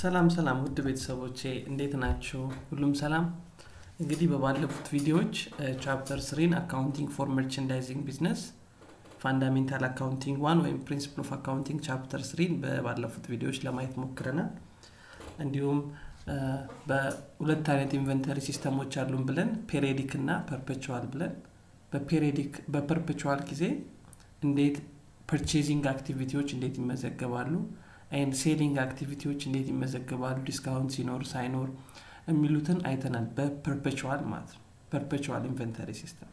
ሰላም ሰላም ውድ ቤተሰቦቼ እንዴት ናችሁ? ሁሉም ሰላም? እንግዲህ በባለፉት ቪዲዮዎች chapter three ን accounting for merchandising business fundamental accounting one ወይም principle of accounting chapter three ን ባለፉት ቪዲዮዎች ለማየት ሞክረናል። እንዲሁም በሁለት አይነት inventory system ኦች አሉን ብለን periodic እና perpetual ብለን በ periodic በ perpetual ጊዜ እንዴት purchasing activity ዎች እንዴት ይመዘገባሉ and selling activity ዎች እንዴት ይመዘገባሉ? discount ሲኖር ሳይኖር የሚሉትን አይተናል። በ perpetual ማለት ነው። perpetual inventory system።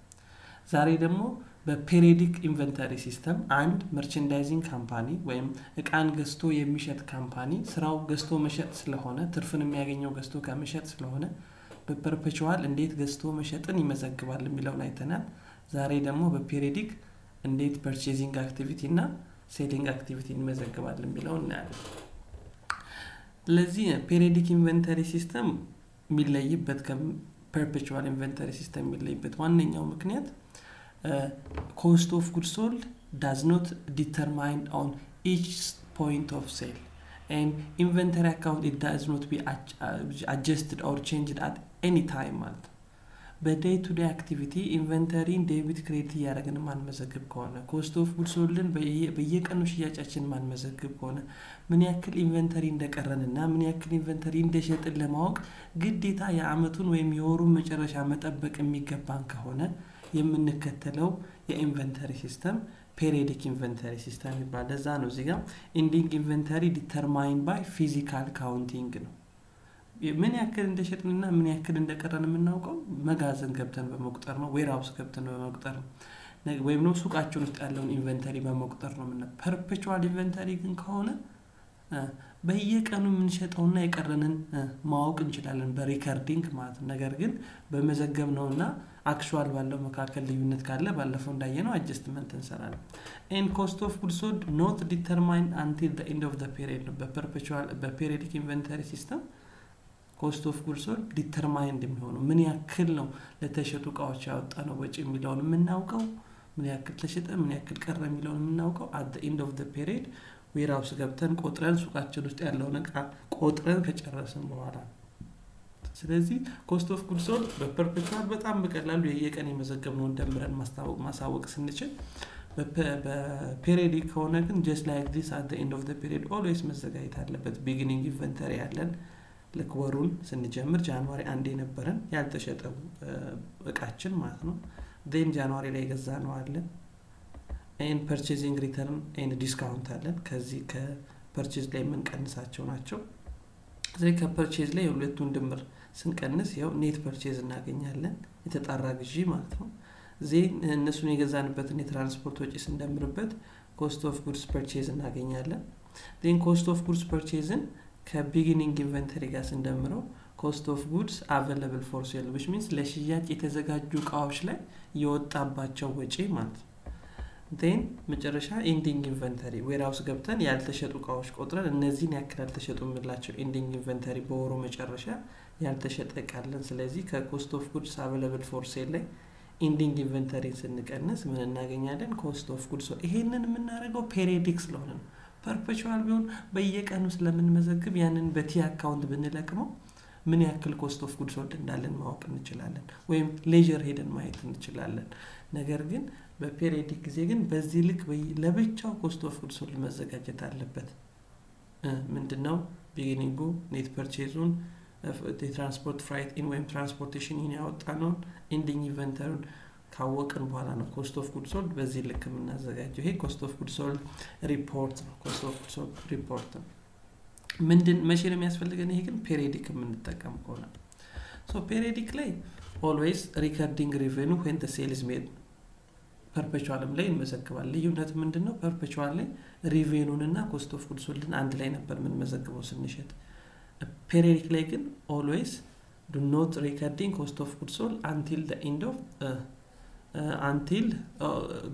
ዛሬ ደግሞ በ periodic inventory system አንድ merchandising company ወይም እቃን ገዝቶ የሚሸጥ company ስራው ገዝቶ መሸጥ ስለሆነ ትርፍን የሚያገኘው ገዝቶ ከመሸጥ ስለሆነ በ perpetual እንዴት ገዝቶ መሸጥን ይመዘግባል የሚለውን አይተናል። ዛሬ ደግሞ በ periodic እንዴት purchasing activity እና selling activity እንመዘግባል የሚለውን እናያለን። ለዚህ periodic inventory system የሚለይበት ከ perpetual inventory system የሚለይበት ዋነኛው ምክንያት cost of good sold does not determine on each point of sale and inventory account it does not be adjusted or changed at ማለት ነው በ day to day activity inventory ን debit credit እያደረግን ማንመዘግብ ከሆነ cost of good sold ን በየቀኑ ሽያጫችን ማንመዘግብ ከሆነ ምን ያክል inventory እንደቀረንና ምን ያክል inventory እንደሸጥን ለማወቅ ግዴታ የአመቱን ወይም የወሩን መጨረሻ መጠበቅ የሚገባን ከሆነ የምንከተለው የ inventory system periodic inventory system ይባል ለዛ ነው እዚጋ ending inventory determine by physical counting ነው ምን ያክል እንደሸጥንና ምን ያክል እንደቀረን የምናውቀው መጋዘን ገብተን በመቁጠር ነው warehouse ገብተን በመቁጠር ነው ወይም ደግሞ ሱቃችን ውስጥ ያለውን inventory በመቁጠር ነው ምና perpetual inventory ግን ከሆነ በየቀኑ የምንሸጠውና የቀረንን ማወቅ እንችላለን በ recording ማለት ነው ነገር ግን በመዘገብ ነው እና actual ባለው መካከል ልዩነት ካለ ባለፈው እንዳየ ነው adjustment እንሰራለን and cost of good sold not determine until end of period ነው በ periodic inventory system cost of good sold determined የሚሆነው ምን ያክል ነው ለተሸጡ እቃዎች ያወጣ ነው ወጪ የሚለውን የምናውቀው? ምን ያክል ተሸጠ? ምን ያክል ቀረ? የሚለውን የምናውቀው at end of period warehouse ገብተን ቆጥረን ሱቃችን ውስጥ ያለውን እቃ ቆጥረን ከጨረስን በኋላ ስለዚህ cost of good በ perpetual በጣም በቀላሉ የየቀን የመዘገብነውን ደምረን ማሳወቅ ስንችል በ periodic ከሆነ ግን just like this at end of period always መዘጋጀት አለበት። beginning inventory ያለን ልክ ወሩን ስንጀምር ጃንዋሪ አንድ የነበረን ያልተሸጠ እቃችን ማለት ነው። then ጃንዋሪ ላይ የገዛነው አለን። and purchasing return and discount አለን። ከዚህ ከ purchase ላይ የምንቀንሳቸው ናቸው። እዚህ ከ purchase ላይ የሁለቱን ድምር ስንቀንስ ያው net purchase እናገኛለን። የተጣራ ግዢ ማለት ነው። then እነሱን የገዛንበትን የትራንስፖርት ወጪ ስንደምርበት cost of goods purchase እናገኛለን። then cost of goods purchase ን ከ beginning inventory ጋር ስንደምረው cost of goods available for sale which means ለሽያጭ የተዘጋጁ እቃዎች ላይ የወጣባቸው ወጪ ማለት ነው። then መጨረሻ ending inventory warehouse ገብተን ያልተሸጡ እቃዎች ቆጥረን እነዚህን ያክል ያልተሸጡ የምንላቸው ending inventory በወሩ መጨረሻ ያልተሸጠ እቃ አለን ስለዚህ ከ cost of goods available for sale ላይ ending inventory ን ስንቀንስ ምን እናገኛለን? cost of goods ይሄንን የምናደርገው periodic ስለሆነ ነው perpetual ቢሆን በየቀኑ ስለምንመዘግብ ያንን በ T account ብንለቅመው ምን ያክል cost of good sold እንዳለን ማወቅ እንችላለን ወይም ledger ሄደን ማየት እንችላለን። ነገር ግን በ periodic ጊዜ ግን በዚህ ልክ ለብቻው cost of good sold መዘጋጀት አለበት። ምንድን ነው beginning ኡ net purchase ኡን የ transport freight in ወይም transportation in ያወጣነውን ending inventory ውን ካወቅን በኋላ ነው cost of good sold በዚህ ልክ የምናዘጋጀው። ይሄ cost of good report ነው። cost of good report ነው። ምንድን መቼ ነው የሚያስፈልገን? ይሄ ግን periodic የምንጠቀም ከሆነ so periodic ላይ always recording revenue when sales made perpetual ም ላይ እንመዘግባል ልዩነት ምንድን ነው perpetual ላይ revenue ን እና cost of good አንድ ላይ ነበር የምንመዘግበው ስንሸጥ። periodic ላይ ግን always do not recording cost of good until end of until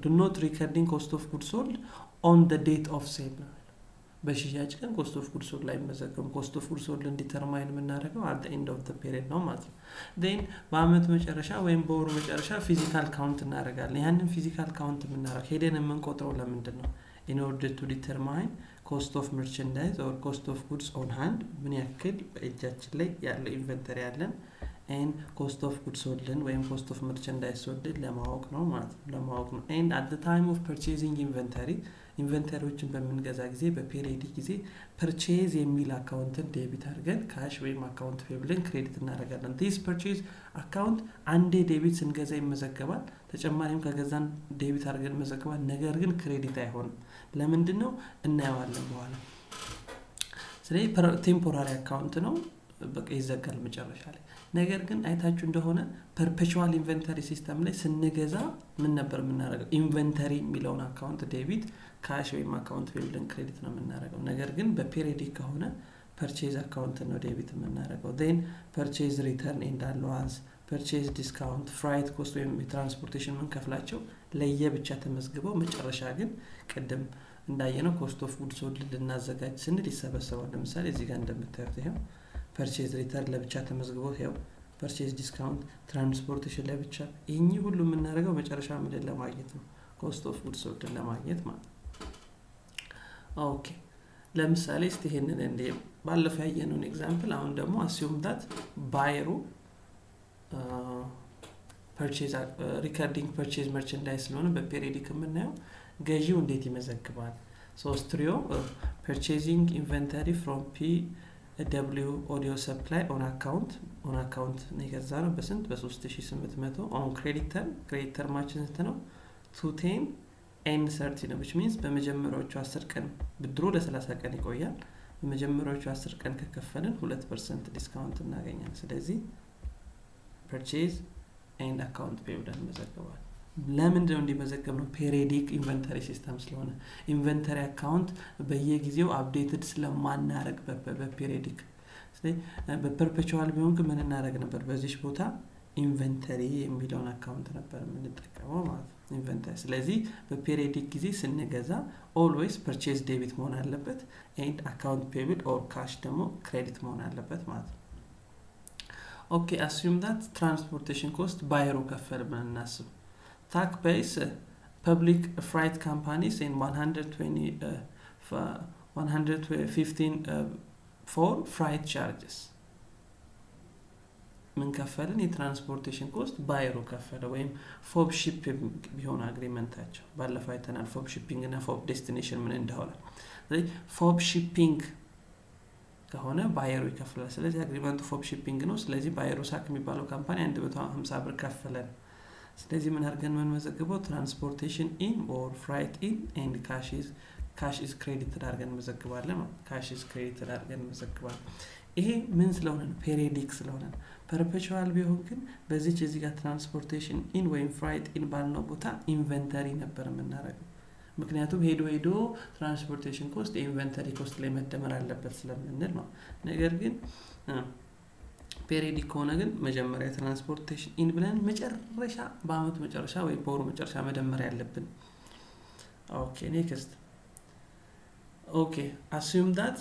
do not recording cost of good sold on the date of sale ነው በሽያጭ ቀን cost of good sold አይመዘገብ cost of good sold ን determine የምናደርገው at end of period ነው ማለት ነው። then በአመት መጨረሻ ወይም በወሩ መጨረሻ physical count እናደርጋለን። ያንን physical count የምናደርግ ሄደን የምንቆጥረው ለምንድን ነው order to determine cost of merchandise or cost of goods on hand ምን ያክል በእጃችን ላይ ያለው inventory ያለን and cost of goods sold ን ወይም cost of merchandise sold ን ለማወቅ ነው ማለት ነው ለማወቅ ነው. and at time of purchasing inventory inventory ዎችን በምንገዛ ጊዜ በ periodic ጊዜ purchase የሚል account ን debit አድርገን cash ወይም account payable ን credit እናደርጋለን. this purchase account አንዴ debit ስንገዛ ይመዘገባል። ተጨማሪም ከገዛን debit አድርገን ይመዘገባል። ነገር ግን credit አይሆንም። ለምንድን ነው እናየዋለን በኋላ። ስለዚህ temporary account ነው በቃ ይዘጋል መጨረሻ ላይ። ነገር ግን አይታችሁ እንደሆነ perpetual inventory system ላይ ስንገዛ ምን ነበር የምናደርገው? inventory የሚለውን account debit cash ወይም account payable ን credit ነው የምናደርገው። ነገር ግን በ periodic ከሆነ purchase account ነው debit የምናደርገው። then purchase return and allowance purchase discount freight cost ወይም የ transportation ምንከፍላቸው ለየብቻ ተመዝግበው መጨረሻ ግን ቅድም እንዳየነው cost of good sold ልናዘጋጅ ስንል ይሰበሰባል። ለምሳሌ እዚህ ጋር እንደምታዩት ይኸው purchase return ለብቻ ተመዝግቦ ይኸው purchase discount transportation ለብቻ ይህ ሁሉ የምናደርገው መጨረሻ ምንድን ለማግኘት ነው። cost of good sold ን ለማግኘት ማለት okay ለምሳሌ እስቲ ይሄንን እንዲ ባለፈው ያየነውን example አሁን ደግሞ assume that buyer ኡ recording purchase merchandise ስለሆነ በ periodic የምናየው ገዢው እንዴት ይመዘግባል? Sauk Stereo purchasing inventory from PW Audio Supply on account on account የገዛ ነው በስንት? በ3800 on credit term credit term ኣችን ስንት ነው? two ten n thirty ነው which means በመጀመሪያዎቹ አስር ቀን ብድሮ ለ30 ቀን ይቆያል። በመጀመሪያዎቹ አስር ቀን ከከፈልን ሁለት percent discount እናገኛል ስለዚህ purchase and account payable ብለን መዘግባል ለምንድነው እንዲመዘገብ ነው periodic inventory system ስለሆነ inventory account በየጊዜው updated ስለማናረግ በ periodic በ perpetual ቢሆን ግን ምን እናደረግ ነበር? በዚች ቦታ inventory የሚለውን account ነበር የምንጠቀመው ማለት ነው። inventory ስለዚህ በ periodic ጊዜ ስንገዛ always purchase debit መሆን አለበት and account payable or cash ደግሞ credit መሆን አለበት ማለት ነው። okay assume that transportation cost buyer ኡ ከፈለ ብለን እናስብ Sauk pays public freight companies in 120 uh, 115 for freight charges ምን ከፈልን የ transportation cost buyer ኡ ከፈለ ወይም FOB ship ቢሆን agreement ኣቸው ባለፈው አይተናል FOB shipping እና FOB destination ምን እንደሆነ FOB shipping ከሆነ buyer ኡ ይከፍላል ስለዚህ agreement ኡ FOB shipping ነው ስለዚህ buyer ኡ Sauk የሚባለው company አንድ መቶ ሀምሳ ብር ከፈለን ስለዚህ ምን አድርገን የምንመዘግበው? transportation in or freight in and cash is credit አድርገን እንመዘግባለን cash is credit አድርገን እንመዘግባለን። ይሄ ምን ስለሆነ ነው? periodic ስለሆነ ነው። perpetual ቢሆን ግን በዚች እዚህ ጋር transportation in ወይም freight in ባልነው ቦታ inventory ነበር የምናደርገው። ምክንያቱም ሄዶ ሄዶ transportation cost የ inventory cost ላይ መደመር አለበት ስለምንል ነው። ነገር ግን periodic ከሆነ ግን መጀመሪያ transportation in ብለን መጨረሻ በአመቱ መጨረሻ ወይ በወሩ መጨረሻ መደመር ያለብን። okay next። okay assume that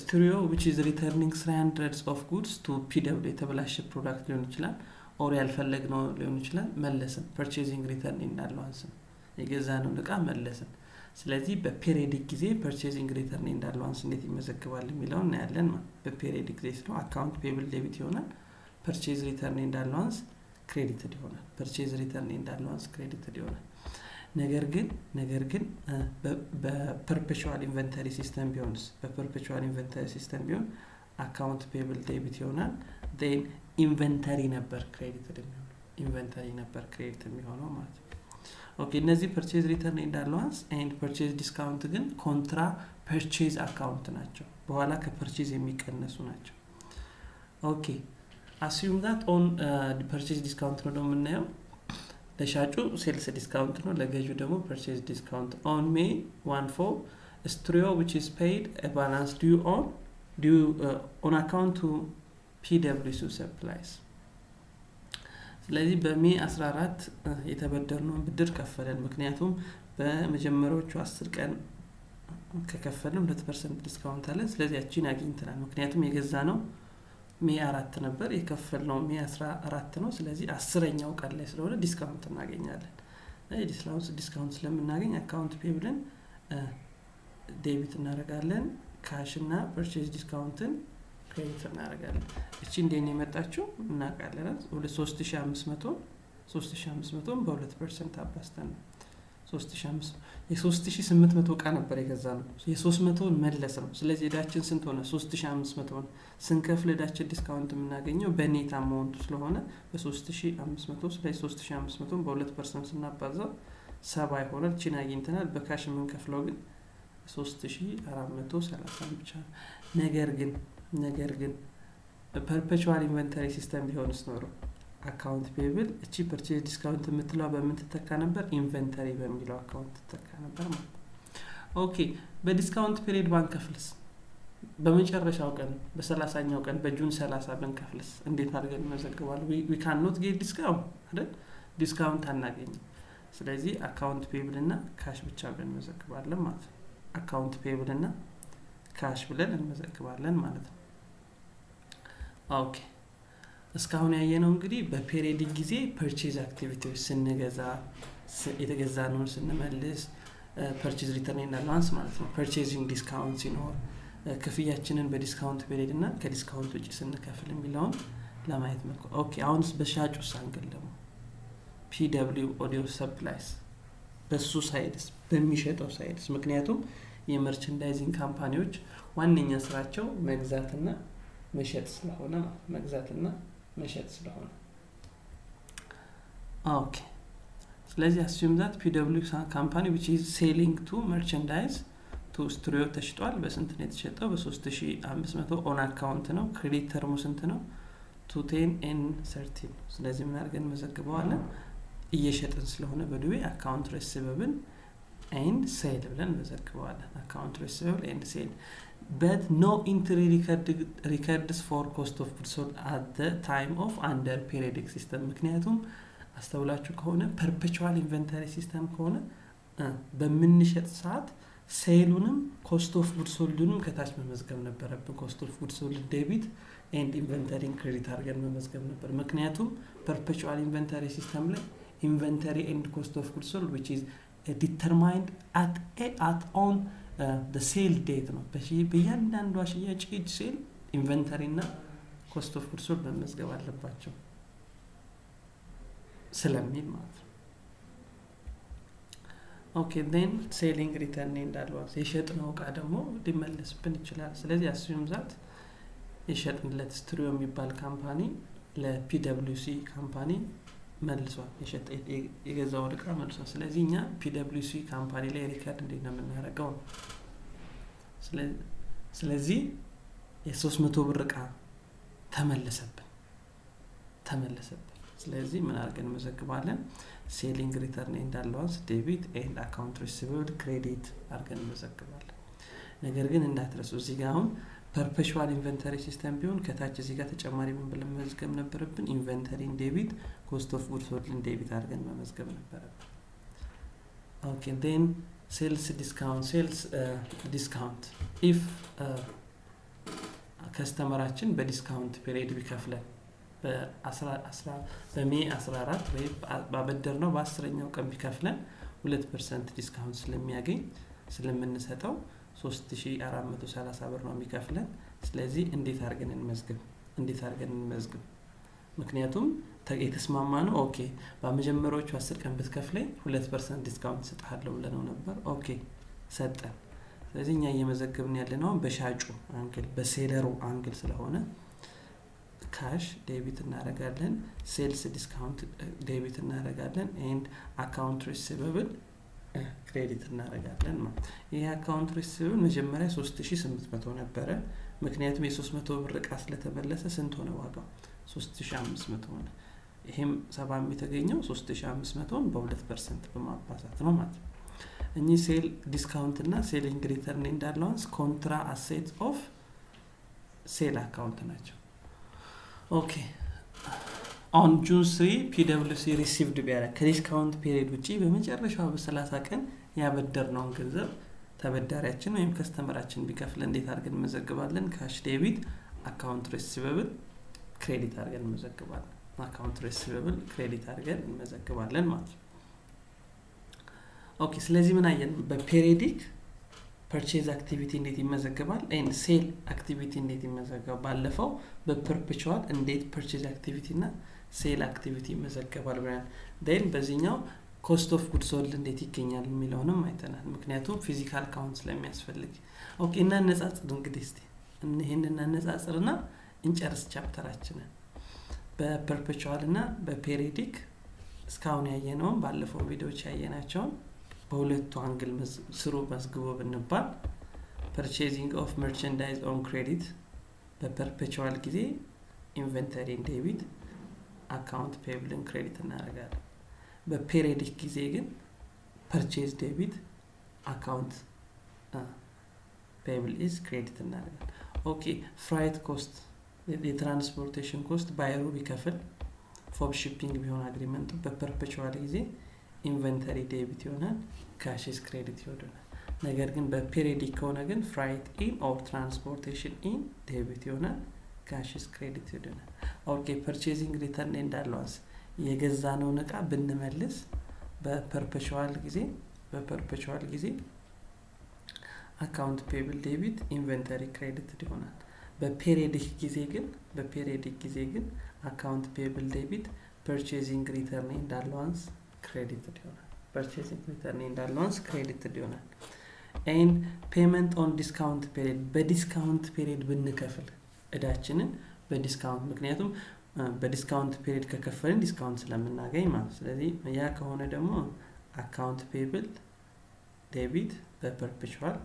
Stereo which is returning three hundreds of goods to PW የተበላሸ product ሊሆን ይችላል። or ያልፈለግነው ሊሆን ይችላል። መለስን purchasing return and allowance ን የገዛነውን እቃ መለስን ስለዚህ በ periodic ጊዜ purchasing return and allowance እንዴት ይመዘግባል የሚለው እናያለን በ periodic ጊዜ ስለ account payable debit ይሆናል purchase return and allowance credited ይሆናል purchase return and allowance credited ይሆናል። ነገር ግን ነገር ግን በ perpetual inventory system ቢሆንስ? በ perpetual inventory system ቢሆን account payable debit ይሆናል inventory ነበር credited የሚሆነው inventory ነበር credit የሚሆነው ማለት ነው okay እነዚህ purchase return and allowance and purchase discount ግን contra purchase account ናቸው። በኋላ ከ purchase የሚቀነሱ ናቸው። okay assume that on purchase discount ነው ደግሞ የምናየው። ለሻጩ sales discount ነው ለገዢ ደግሞ purchase discount on May one four Stereo which is paid balance due on due on account to PW Supplies ስለዚህ በ May 14 የተበደርነውን ብድር ከፈለን። ምክንያቱም በመጀመሪያዎቹ አስር ቀን ከከፈልን ሁለት percent discount አለን። ስለዚህ ያቺን አግኝተናል። ምክንያቱም የገዛነው May አራት ነበር የከፈልነው May አስራ አራት ነው። ስለዚህ አስረኛው ቀን ላይ ስለሆነ discount እናገኛለን። discount ስለምናገኝ account payable ን debit እናደርጋለን። cash እና purchase discount ን credit እናደርጋለን እቺ እንዴት ነው የመጣችው? እናውቃለን ሺ አምስት መቶን በሁለት percent አባዝተን ነው። የሶስት ሺ ስምንት መቶ እቃ ነበር የገዛነው የሶስት መቶን መለስነው። ስለዚህ እዳችን ስንት ሆነ? ሶስት ሺ አምስት መቶ ሆነ። ስንከፍል እዳችን discount የምናገኘው በ net amount ኡ ስለሆነ በሶስት ሺ አምስት መቶ ስለዚህ ሶስት ሺ አምስት መቶን በሁለት percent ስናባዛው ሰባ ይሆናል። ቺን አግኝተናል። በ cash የምንከፍለው ግን ሶስት ሺ አራት መቶ ሰላሳ ብቻ ነገር ግን ነገር ግን perpetual inventory system ቢሆንስ ኖረው account payable እቺ purchase discount የምትለዋ በምን ትተካ ነበር? inventory በሚለው account ትተካ ነበር ማለት okay በ discount period ባንከፍልስ? በመጨረሻው ቀን በሰላሳኛው ቀን በ June ሰላሳ ብንከፍልስ እንዴት አድርገን እንመዘግባል ዊ ካን ጌት ዲስካውንት አይደል? ዲስካውንት አናገኝም። ስለዚህ account payable እና cash ብቻ ብለን እንመዘግባለን ማለት ነው። account payable እና cash ብለን እንመዘግባለን ማለት ነው okay። እስካሁን ያየነው እንግዲህ በ periodic ጊዜ purchase activity ዎች ስንገዛ የገዛነውን ስንመልስ purchase return allowance ማለት ነው። purchasing discount ሲኖር ክፍያችንን በ discount period እና ከ discount ውጭ ስንከፍል የሚለውን ለማየት መልኩ okay አሁንስ በሻጩ angle ደግሞ PW Audio Supplies በሱ side ስ በሚሸጠው side ስ። ምክንያቱም የ merchandising company ዎች ዋነኛ ስራቸው መግዛትና መሸጥ ስለሆነ መግዛትና መሸጥ ስለሆነ። Okay። ስለዚህ assume that PW company which is selling to merchandise to stereo ተሽጧል። በስንት ነው የተሸጠው? በ3500 on account ነው። credit term ኡ ስንት ነው? two ten n thirty። ስለዚህ ምን አድርገን መዘግበዋለን እየሸጥን ስለሆነ በዱቤ account receivable and sale ብለን መዘግበዋለን account receivable and sale but no entry record, records for cost of goods sold at the time of under periodic system. ምክንያቱም አስተውላችሁ ከሆነ perpetual inventory system ከሆነ በምንሸጥ ሰዓት sale ኡንም cost of good sold ንም ከታች መመዝገብ ነበረብን cost of good sold debit and inventory ን credit አድርገን መመዝገብ ነበር ምክንያቱም perpetual inventory system ላይ inventory and cost of good sold determined at on sale date ነው። በእያንዳንዷ ሽያጭ each sale inventory እና cost of good sold መመዝገብ አለባቸው ስለሚል ማለት ነው። Okay ን selling return and allowance የሸጥነው እቃ ደግሞ ሊመለስብን ይችላል። ስለዚህ assume that የሸጥንለት stereo የሚባል company ለ PWC company መልሷል የገዛውን እቃ መልሷል። ስለዚህ እኛ PWC company ላይ record እንዴት ነው የምናደርገው? ስለዚህ የሶስት መቶ ብር እቃ ተመለሰብን ተመለሰብን። ስለዚህ ምን አድርገን እንመዘግባለን? selling return and debit and account receivable credit አድርገን እንመዘግባለን። ነገር ግን እንዳትረሱ እዚህ ጋር አሁን perpetual inventory system ቢሆን ከታች እዚህ ጋር ተጨማሪ ምን ብለን መመዝገብ ነበረብን? inventory ን debit cost of good sold ን debit አድርገን መመዝገብ ነበረብን። Okay ን sales discount sales discount። If customer አችን በ discount period ቢከፍለን በ May 14 ወይም ባበደርነው በአስረኛው ቀን ቢከፍለን ሁለት percent discount ስለሚያገኝ ስለምንሰጠው 3430 ብር ነው የሚከፍለን። ስለዚህ እንዴት አድርገን እንመዝግብ? እንዴት አድርገን እንመዝግብ? ምክንያቱም የተስማማ ነው okay በመጀመሪያዎቹ አስር ቀን ብትከፍለኝ ሁለት percent discount ስጥሃለሁ ብለነው ነበር። Okay ሰጠን። ስለዚህ እኛ እየመዘገብን ያለ ነው በሻጩ angle በ seller ኡ angle ስለሆነ cash debit እናደረጋለን sales discount debit እናደረጋለን and account receivable credit እናደረጋለን ማለት ይህ account receivable መጀመሪያ 3800 ነበረ። ምክንያቱም የ300 ብር እቃ ስለተመለሰ ስንት ሆነ ዋጋው? 3500 ሆነ። ይሄም ሰባ የተገኘው 3500ን በሁለት percent በማባዛት ነው ማለት ነው። እኚህ sale discount እና selling return and allowance contra asset of sale account ናቸው። Okay on June three PWC received ቢያደረግ ከ discount period ውጭ በመጨረሻው በሰላሳ ቀን ያበደርነውን ገንዘብ ተበዳሪያችን ወይም customer አችን ቢከፍል እንዴት አድርገን እንመዘግባለን? cash debit account receivable credit አድርገን እንመዘግባለን። account receivable credit አድርገን እንመዘግባለን ማለት ነው። Okay ስለዚህ ምን አየን? በ periodic purchase activity እንዴት ይመዘገባል? and sale activity እንዴት ይመዘገባል? ባለፈው በ perpetual እንዴት purchase activity እና sale activity ይመዘገባል ብለን ን በዚህኛው cost of good sold እንዴት ይገኛል የሚለውንም አይተናል። ምክንያቱም physical count ስለሚያስፈልግ። Okay እናነጻጽር እንግዲህ እስቲ ይህን እናነጻጽርና እንጨርስ chapter አችንን። በ perpetual እና በ periodic እስካሁን ያየነውም ባለፈው ቪዲዮዎች ያየናቸውን በሁለቱ angle ስሩ መዝግቡ ብንባል purchasing of merchandise on credit በ perpetual ጊዜ inventory ን debit account payable ን credit እናደርጋለን። በ periodic ጊዜ ግን purchase debit account payable is credit እናደርጋለን። Okay freight cost የ transportation cost buyer ኡ ቢከፍል FOB shipping ቢሆን agreement ኡ በ perpetual ጊዜ inventory debit ይሆናል cash is credit ይሆናል ነገር ግን በ periodic ከሆነ ግን freight in or transportation in debit ይሆናል cash is credit ይሆናል okay purchasing return and allowance የገዛነውን እቃ ብንመልስ በ perpetual ጊዜ በ perpetual ጊዜ account payable debit inventory credit ይሆናል። በ periodic ጊዜ ግን በ periodic ጊዜ ግን account payable debit purchasing return and allowance credited ይሆናል። purchasing return and allowance credited ይሆናል። And payment on discount period በ discount period ብንከፍል እዳችንን በ discount ምክንያቱም በ discount period ከከፈልን discount ስለምናገኝ ማለት ስለዚህ ያ ከሆነ ደግሞ account payable debit በ perpetual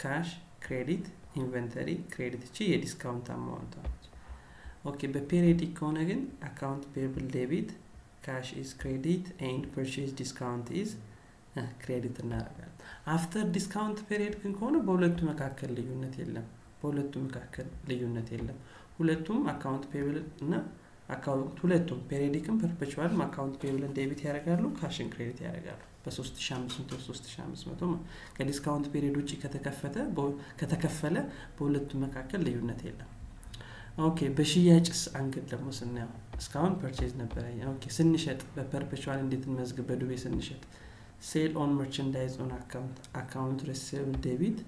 cash credit inventory credit እቺ የ discount amount ነች okay በ periodic ከሆነ ግን account payable debit cash is credit and purchase discount is credit እናደርጋለን። After discount period ግን ከሆነ በሁለቱ መካከል ልዩነት የለም በሁለቱ መካከል ልዩነት የለም። ሁለቱም account payable እና account ሁለቱም periodic ም perpetual ም account payable ን debit ያደርጋሉ cash ን credit ያደርጋሉ። በ3500 3500 ከ discount period ውጭ ከተከፈለ በሁለቱ መካከል ልዩነት የለም። okay በሽያጭስ angle ደግሞ ስናየው እስካሁን purchase ነበረ okay ስንሸጥ በ perpetual እንዴት እንመዝግብ? በዱቤ ስንሸጥ። sale on merchandise on account account receivable debit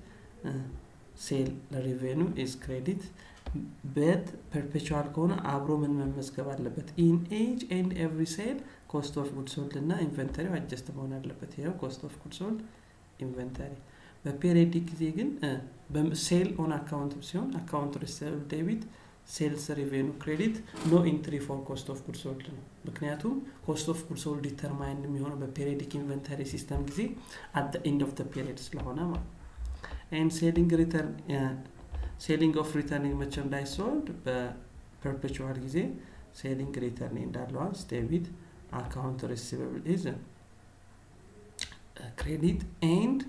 sale revenue is credit but perpetual ከሆነ አብሮ ምን መመዝገብ አለበት? in each and every sale cost of good sold እና inventory ው adjust መሆን አለበት። ይኸው cost of good inventory በ periodic ጊዜ ግን sale on account ሲሆን account receivable debit sales revenue credit no entry for cost of good ነው። ምክንያቱም cost of good sold determine የሚሆነው በ periodic inventory system ጊዜ at end of period ስለሆነ ማለት and selling return selling of returning merchandise sold በ perpetual ጊዜ selling return and allowance debit account receivable is credit and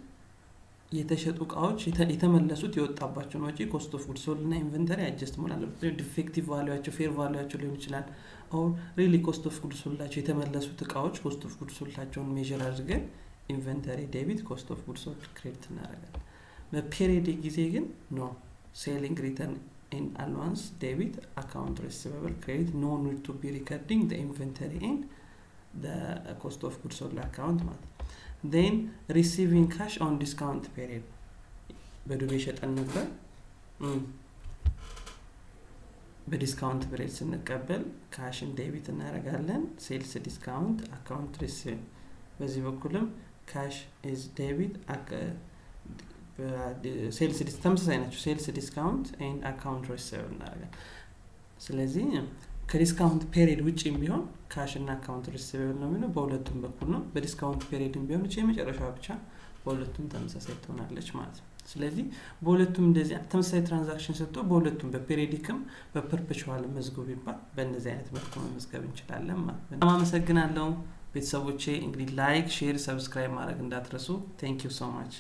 የተሸጡ እቃዎች የተመለሱት የወጣባቸውን ወጪ cost of good sold እና inventory adjust መሆን አለበት። defective value ያቸው fair value ያቸው ሊሆን ይችላል። or really cost of good sold ኣቸው የተመለሱት እቃዎች cost of good sold ኣቸውን measure አድርገን inventory debit cost of good sold credit እናደርጋለን በ periodic ጊዜ ግን ኖ ሴሊንግ ሪተርን in advance debit account receivable credit no need to be recording the inventory and the cost of goods sold account ማለት then receiving cash on discount period በዱቤ ሸጠን ነበር በዲስካውንት ፔሪድ ስንቀበል ካሽን ዴቢት እናደርጋለን ሴልስ ዲስካውንት አካውንት ሪሲቭ በዚህ በኩልም cash is debit sales ተመሳሳይ ናቸው። sales discount and account receive እናደርጋል ስለዚህ ከ discount period ውጭም ቢሆን cash እና account receivable ነው የሚለው በሁለቱም በኩል ነው። በ discount period ም ቢሆን እቺ የመጨረሻ ብቻ በሁለቱም ተመሳሳይ ትሆናለች ማለት ነው። ስለዚህ በሁለቱም እንደዚህ ተመሳሳይ transaction ሰጥቶ በሁለቱም በ periodic ም በ perpetual መዝገብ ይባል በእነዚህ አይነት መልኩ መመዝገብ እንችላለን ማለት ነው። አመሰግናለሁ። ቤተሰቦቼ እንግዲህ like share subscribe ማድረግ እንዳትረሱ። thank you so much